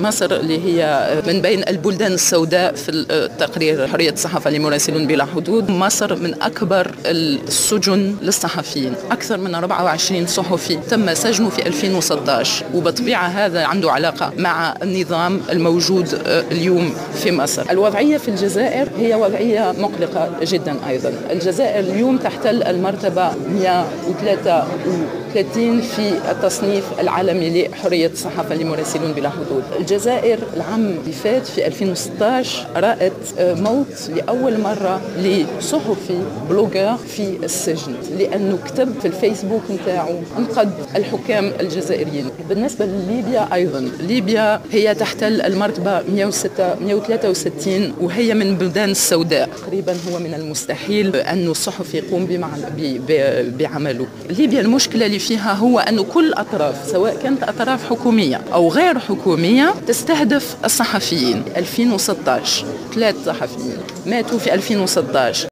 مصر اللي هي من بين البلدان السوداء في التقرير حرية الصحافة لمراسلون بلا حدود. مصر من أكبر السجن للصحفيين. أكثر من 24 صحفي تم سجنه في 2016 وبطبيعة هذا عنده علاقة مع النظام الموجود اليوم في مصر. الوضعية في الجزائر هي وضعية مقلقة جدا أيضا. الجزائر اليوم تحتل المرتبة 133 في التصنيف العالمي لحرية الصحافة لمراسلون بلا حدود. الجزائر العام اللي فات في 2016 رأت موت لأول مرة لصحفي بلوجر في السجن لأنه كتب في الفيسبوك نتاعو انقد الحكام الجزائريين. بالنسبة لليبيا أيضا ليبيا هي تحتل المرتبة 106 163 وهي من بلدان السوداء. تقريبا هو من المستحيل أن الصحفي يقوم بعمله. ليبيا المشكلة اللي فيها هو أن كل أطراف سواء كانت أطراف حكومية أو غير حكومية تستهدف الصحفيين. 2016 ثلاث صحفيين. ماتوا في 2016